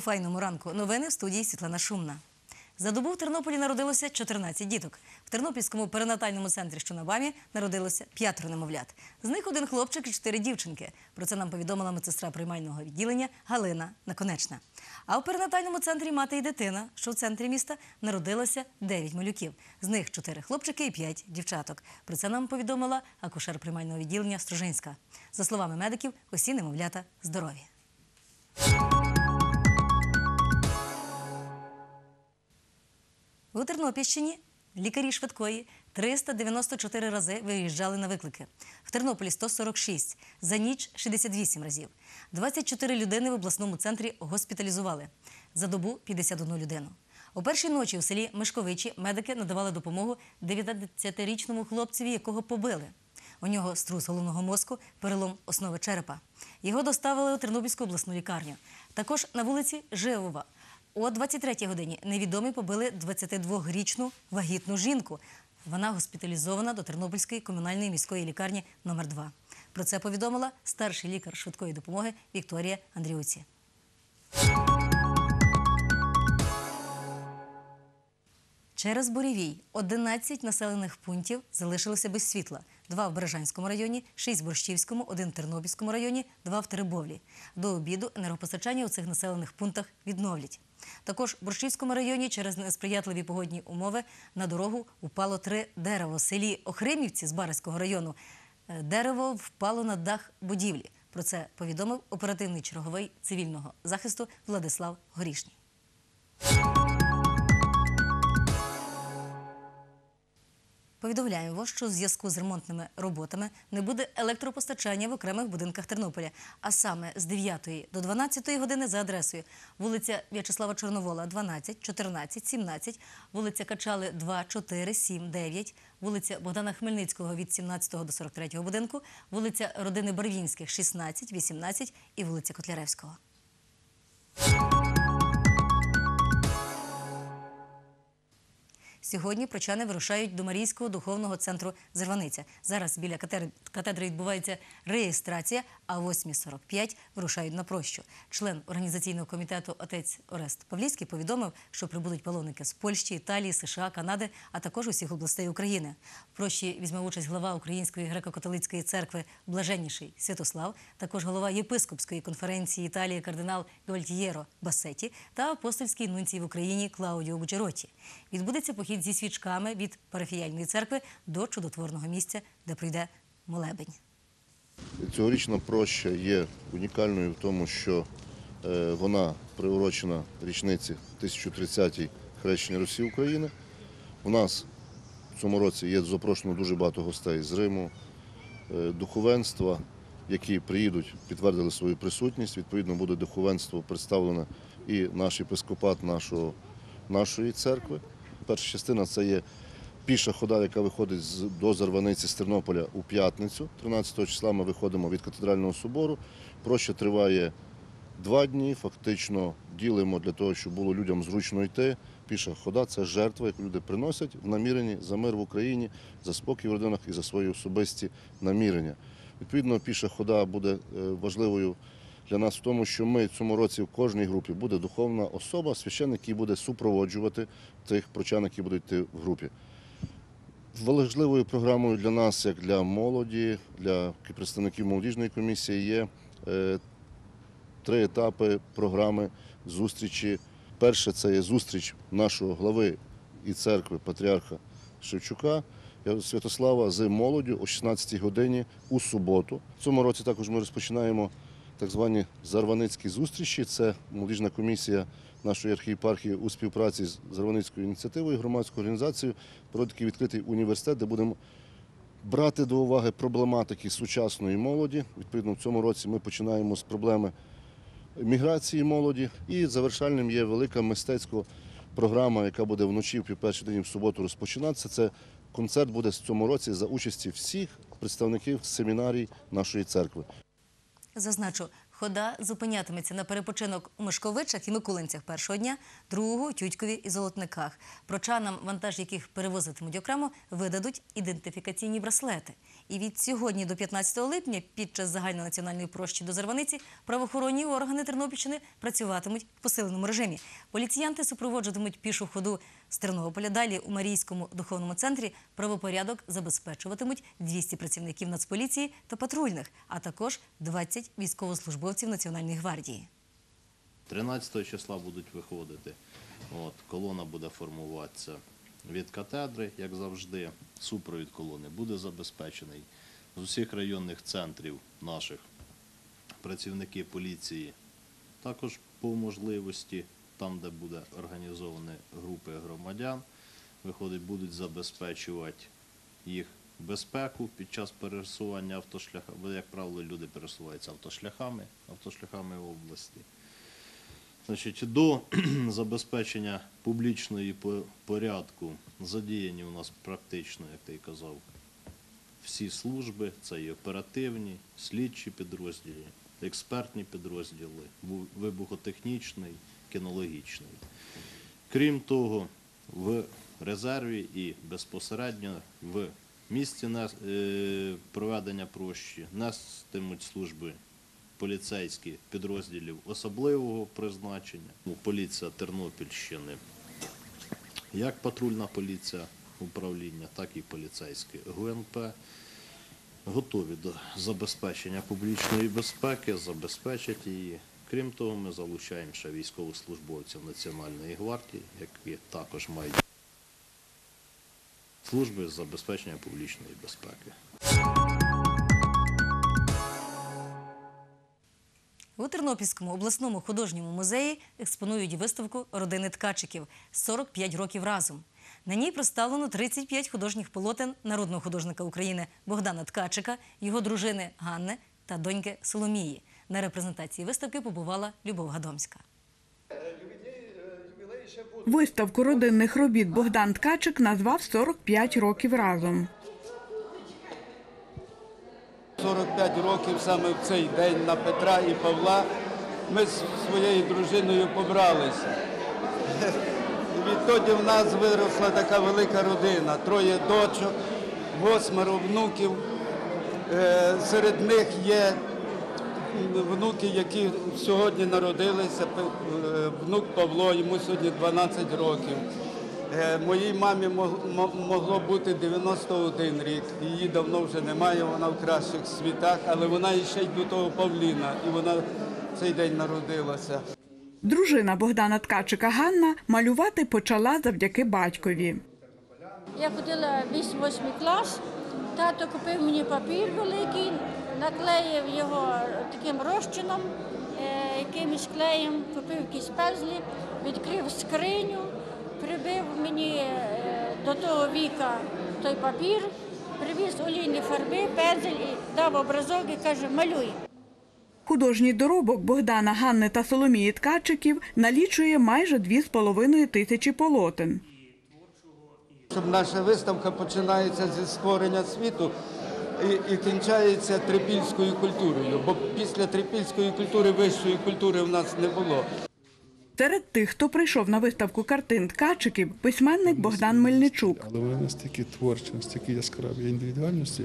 Файному ранку новини в студії Світлана Шумна. За добу в Тернополі народилося 14 діток. В Тернопільському перинатальному центрі, що на БАМі, народилося п'ятеро немовлят. З них один хлопчик і чотири дівчинки. Про це нам повідомила медсестра приймального відділення Галина Наконечна. А в перинатальному центрі мати і дитина, що в центрі міста, народилося 9 малюків. З них 4 хлопчики і 5 дівчаток. Про це нам повідомила акушер приймального відділення Стружинська. За словами медиків, усі немовлята здорові. У Тернопільщині лікарі швидкої 394 рази виїжджали на виклики. В Тернополі 146, за ніч 68 разів. 24 людини в обласному центрі госпіталізували. За добу 51 людину. У першій ночі у селі Мишковичі медики надавали допомогу 19-річному хлопцеві, якого побили. У нього струс головного мозку, перелом основи черепа. Його доставили у Тернопільську обласну лікарню. Також на вулиці Живова о 23-й годині невідомі побили 22-річну вагітну жінку. Вона госпіталізована до Тернопільської комунальної міської лікарні номер 2 Про це повідомила старший лікар швидкої допомоги Вікторія Андріуці. Через буревій 11 населених пунктів залишилося без світла. Два в Бережанському районі, шість в Борщівському, один в Тернопільському районі, два в Теребовлі. До обіду енергопостачання у цих населених пунктах відновлять. Також в Борщівському районі через несприятливі погодні умови на дорогу упало три дерева. У селі Охримівці з Барського району е, дерево впало на дах будівлі. Про це повідомив оперативний черговий цивільного захисту Владислав Горішній. Повідомляємо, що у зв'язку з ремонтними роботами не буде електропостачання в окремих будинках Тернополя, а саме з 9 до 12 години за адресою вулиця В'ячеслава Чорновола, 12, 14, 17, вулиця Качали, 2, 4, 7, 9, вулиця Богдана Хмельницького від 17 до 43 будинку, вулиця Родини Барвінських, 16, 18 і вулиця Котляревського. Сьогодні прочани вирушають до Марійського духовного центру Зерваниця. Зараз біля катедри відбувається реєстрація, а о 8.45 вирушають на прощу. Член організаційного комітету отець Орест Павлівський повідомив, що прибудуть паломники з Польщі, Італії, США, Канади, а також усіх областей України. В прощі візьме участь глава Української греко-католицької церкви Блаженніший Святослав, також голова єпископської конференції Італії кардинал Гвальтієро Басеті та апостольський нунцій в Україні Клаудіо Бучероті. Відбудеться похід зі свічками від парафіяльної церкви до чудотворного місця, де пройде молебень. Цьогорічна проща є унікальною в тому, що е, вона приурочена річниці 1030-й хрещення Росії України. У нас в цьому році є запрошено дуже багато гостей з Риму, е, духовенства, які приїдуть, підтвердили свою присутність. Відповідно, буде духовенство представлене і наш єпископат нашого, нашої церкви. Перша частина це є піша хода, яка виходить до Зарваниці з Тернополя у п'ятницю. 13 числа ми виходимо від катедрального собору. Проща триває два дні. Фактично ділимо для того, щоб було людям зручно йти. Піша хода це жертва, яку люди приносять в наміренні за мир в Україні, за спокій в родинах і за свої особисті намірення. Відповідно, піша хода буде е, важливою для нас в тому, що ми в цьому році в кожній групі буде духовна особа, священник, який буде супроводжувати тих прочан, які будуть йти в групі. Важливою програмою для нас, як для молоді, для представників молодіжної комісії, є е, три етапи програми зустрічі. Перше це є зустріч нашого глави і церкви патріарха Шевчука Святослава з молоддю о 16-й годині у суботу. В цьому році також ми розпочинаємо так звані зарваницькі зустрічі. Це молодіжна комісія нашої архієпархії у співпраці з Зарваницькою ініціативою, громадською організацією про такий відкритий університет, де будемо брати до уваги проблематики сучасної молоді. Відповідно, в цьому році ми починаємо з проблеми міграції молоді. І завершальним є велика мистецька програма, яка буде вночі в перший день в суботу розпочинатися. Це концерт буде в цьому році за участі всіх представників семінарій нашої церкви. Зазначу, Хода зупинятиметься на перепочинок у Мишковичах і Микулинцях першого дня, другого Тютькові і Золотниках. Прочанам, вантаж яких перевозитимуть окремо, видадуть ідентифікаційні браслети. І від сьогодні до 15 липня під час загальнонаціональної прощі до Зарваниці правоохоронні органи Тернопільщини працюватимуть в посиленому режимі. Поліціянти супроводжуватимуть пішу ходу з Тернополя. Далі у Марійському духовному центрі правопорядок забезпечуватимуть 200 працівників Нацполіції та патрульних, а також 20 військовослужбовців Національної гвардії. 13 числа будуть виходити. От, колона буде формуватися від катедри, як завжди. Супровід колони буде забезпечений з усіх районних центрів наших працівники поліції. Також по можливості, там, де буде організовані групи громадян, виходить, будуть забезпечувати їх безпеку під час пересування автошляхами. Бо, як правило, люди пересуваються автошляхами, автошляхами області. Значить, до забезпечення публічної порядку задіяні у нас практично, як ти казав, всі служби, це і оперативні, слідчі підрозділи, експертні підрозділи, вибухотехнічний, кінологічний. Крім того, в резерві і безпосередньо в місці е, проведення прощі нестимуть служби поліцейські підрозділів особливого призначення. Ну, Поліція Тернопільщини, як патрульна поліція управління, так і поліцейське ГУНП готові до забезпечення публічної безпеки, забезпечать її. Крім того, ми залучаємо ще військовослужбовців Національної гвардії, які також мають служби з забезпечення публічної безпеки. У Тернопільському обласному художньому музеї експонують виставку родини ткачиків 45 років разом. На ній представлено 35 художніх полотен народного художника України Богдана Ткачика, його дружини Ганни та доньки Соломії. На репрезентації виставки побувала Любов Гадомська. Виставку родинних робіт Богдан Ткачик назвав «45 років разом. 45 років саме в цей день на Петра і Павла ми з своєю дружиною побралися. Відтоді в нас виросла така велика родина, троє дочок, восьмеро внуків. Е, Серед них є внуки, які сьогодні народилися. Е, Внук Павло, йому сьогодні 12 років. Е, Моїй мамі могло бути 91 рік. Її давно вже немає, вона в кращих світах, але вона іще й до того Павліна, і вона цей день народилася. Дружина Богдана Ткачика Ганна малювати почала завдяки батькові. Я ходила 8-8 клас, тато купив мені папір великий, наклеїв його таким розчином, е, якимось клеєм, купив якісь пензлі, відкрив скриню, прибив мені е, до того віка той папір, привіз олійні фарби, пензель і дав образок і каже, малюй. Художній доробок Богдана Ганни та Соломії Ткачиків налічує майже 2,5 тисячі полотен. Щоб наша виставка починається зі створення світу і, і кінчається трипільською культурою, бо після трипільської культури вищої культури в нас не було. Серед тих, хто прийшов на виставку картин Ткачиків, письменник Богдан Мельничук. Але вони настільки творчі, настільки яскраві індивідуальності,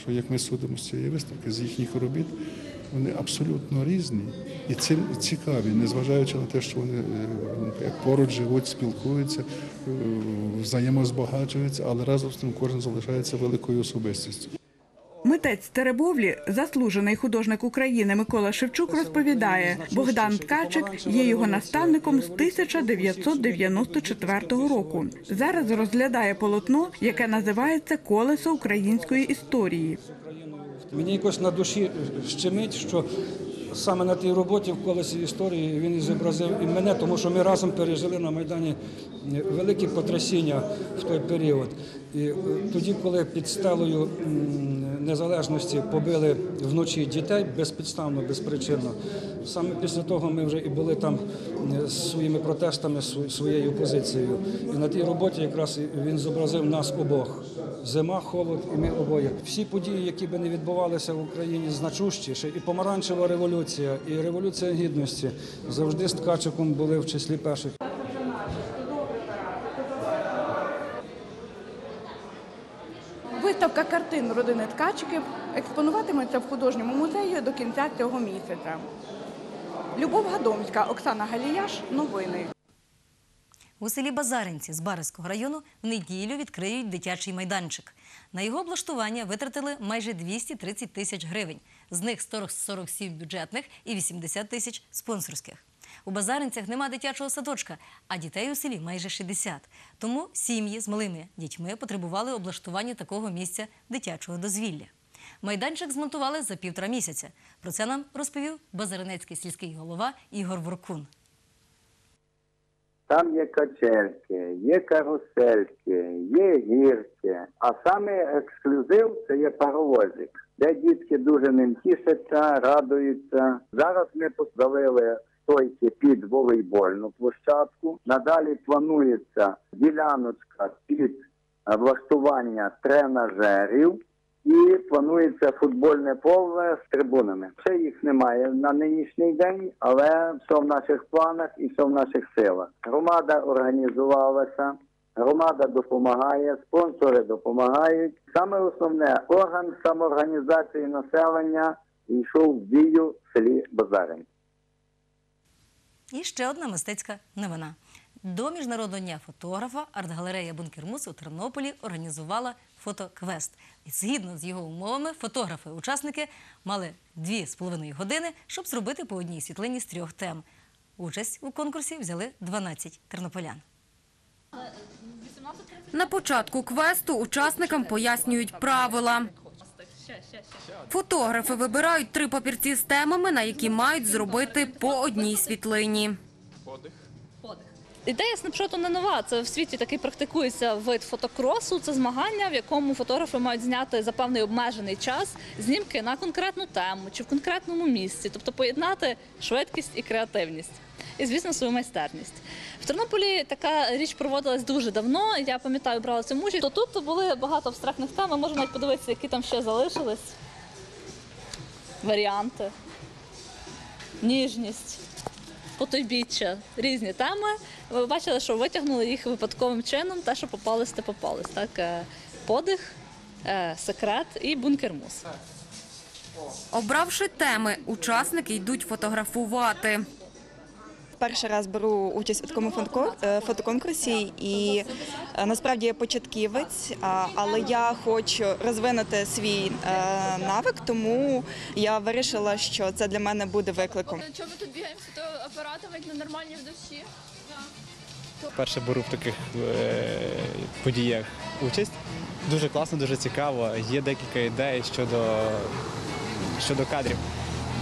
що як ми судимо з цієї виставки, з їхніх робіт, вони абсолютно різні і цим цікаві, незважаючи на те, що вони е, поруч живуть, спілкуються, е, взаємозбагачуються, але разом з тим кожен залишається великою особистістю. Митець Теребовлі, заслужений художник України Микола Шевчук розповідає, Богдан Ткачик є його наставником з 1994 року. Зараз розглядає полотно, яке називається Колесо української історії. Мені якось на душі щемить, що саме на тій роботі в колесі історії він і зобразив і мене, тому що ми разом пережили на Майдані великі потрясіння в той період. І е, тоді, коли під стелею незалежності побили вночі дітей безпідставно, безпричинно, саме після того ми вже і були там е, з своїми протестами, своєю позицією. І на тій роботі якраз він зобразив нас обох. Зима, холод, і ми обоє. Всі події, які би не відбувалися в Україні, значущі, і помаранчева революція, і революція гідності завжди з Ткачиком були в числі перших. Виставка картин родини Ткачиків експонуватиметься в художньому музеї до кінця цього місяця. Любов Гадомська, Оксана Галіяш. Новини. У селі Базаринці з Баризького району в неділю відкриють дитячий майданчик. На його облаштування витратили майже 230 тисяч гривень. З них 147 бюджетних і 80 тисяч спонсорських. У Базаринцях нема дитячого садочка, а дітей у селі майже 60. Тому сім'ї з малими дітьми потребували облаштування такого місця дитячого дозвілля. Майданчик змонтували за півтора місяця. Про це нам розповів базаринецький сільський голова Ігор Воркун. Там є качельки, є карусельки, є гірки. А саме ексклюзив це є паровозик, де дітки дуже ним тішаться, радуються. Зараз ми поставили стойки під волейбольну площадку. Надалі планується діляночка під е, влаштування тренажерів. І планується футбольне поле з трибунами. Ще їх немає на нинішній день, але все в наших планах і все в наших силах. Громада організувалася, громада допомагає, спонсори допомагають. Саме основне орган самоорганізації населення йшов в дію в селі Базарин. І ще одна мистецька новина. До Міжнародного дня фотографа арт-галерея Бункермус у Тернополі організувала фотоквест. І згідно з його умовами, фотографи-учасники мали 2,5 години, щоб зробити по одній світлині з трьох тем. Участь у конкурсі взяли 12 тернополян. На початку квесту учасникам пояснюють правила. Фотографи вибирають три папірці з темами, на які мають зробити по одній світлині. Ідея снапшоту не нова. Це в світі такий практикується вид фотокросу. Це змагання, в якому фотографи мають зняти за певний обмежений час знімки на конкретну тему чи в конкретному місці, тобто поєднати швидкість і креативність. І, звісно, свою майстерність. В Тернополі така річ проводилась дуже давно. Я пам'ятаю, брала цю участь. То тут були багато абстрактних тем. Ми можемо навіть подивитися, які там ще залишились. Варіанти. Ніжність потойбіччя, різні теми. Ви бачили, що витягнули їх випадковим чином, те, що попались, те попались. Так? Е, Подих, е, секрет і бункермус. Обравши теми, учасники йдуть фотографувати. Перший раз беру участь у такому е, фотоконкурсі, і е, насправді я початківець, але я хочу розвинути свій е, навик, тому я вирішила, що це для мене буде викликом. Чому ми тут бігаємо з фотоапаратом, як на нормальній в душі? Перше беру в таких подіях участь. Дуже класно, дуже цікаво. Є декілька ідей щодо, щодо кадрів.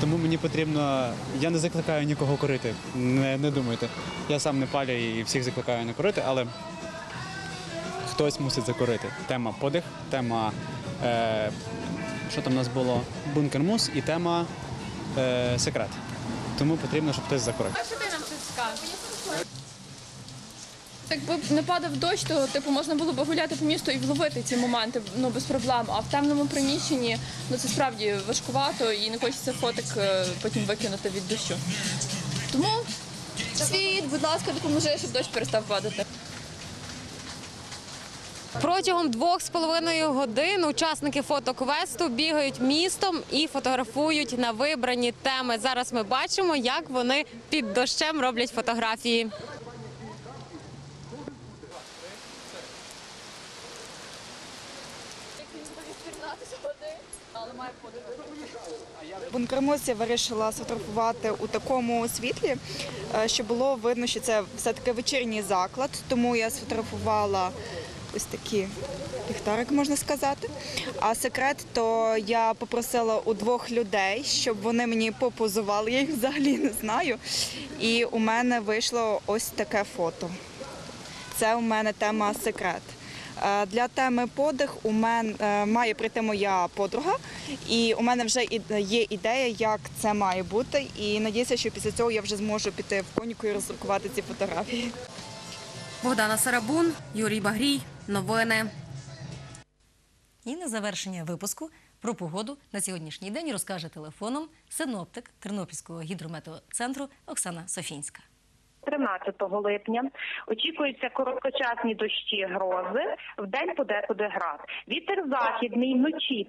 Тому мені потрібно. Я не закликаю нікого курити. Не, не думайте. Я сам не палю і всіх закликаю не курити, але хтось мусить закурити. Тема подих, тема. Е, що там у нас було? Бункер-мус і тема е, секрет. Тому потрібно, щоб хтось закурив. А що ти нам тут скажеш? Якби не падав дощ, то типу можна було б гуляти по місту і вловити ці моменти ну без проблем. А в темному приміщенні ну це справді важкувато і не хочеться фотик е, потім викинути від дощу. Тому світ, будь ласка, допоможи, щоб дощ перестав падати. Протягом двох з половиною годин учасники фотоквесту бігають містом і фотографують на вибрані теми. Зараз ми бачимо, як вони під дощем роблять фотографії. Бункермос я вирішила сфотографувати у такому світлі, е, щоб було видно, що це все-таки вечірній заклад, тому я сфотографувала ось такі ліхтарик, можна сказати. А секрет, то я попросила у двох людей, щоб вони мені попозували, я їх взагалі не знаю. І у мене вийшло ось таке фото. Це у мене тема секрет. Е, Для теми подих у мене має прийти моя подруга, і у мене вже є ідея, як це має бути. І надіюся, що після цього я вже зможу піти в коніку і роздрукувати ці фотографії. Богдана Сарабун, Юрій Багрій. Новини. І на завершення випуску про погоду на сьогоднішній день розкаже телефоном синоптик Тернопільського гідрометеоцентру Оксана Софінська. 13 липня очікуються короткочасні дощі грози, в день подекуди град. Вітер західний вночі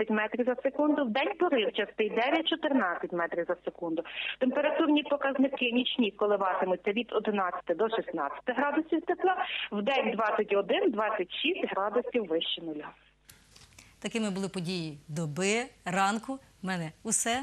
5-10 метрів за секунду, в день поривчастий 9-14 метрів за секунду. Температурні показники нічні коливатимуться від 11 до 16 градусів тепла, в день 21-26 градусів вище нуля. Такими були події доби, ранку. У мене усе.